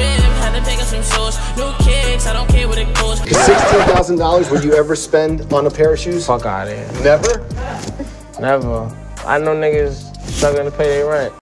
to pick up some shoes. New kicks, I don't care what it goes. Sixteen thousand dollars would you ever spend on a pair of shoes? Fuck out of here. Never. Never. I know niggas struggling to pay their rent.